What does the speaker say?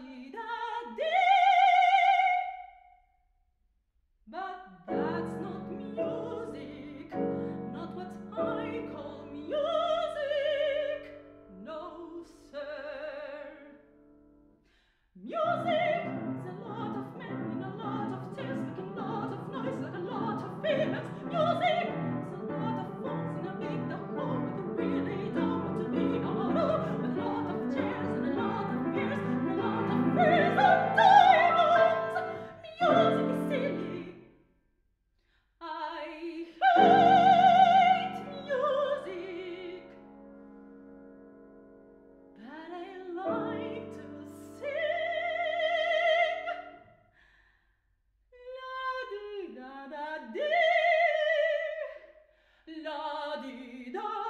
vida. da di da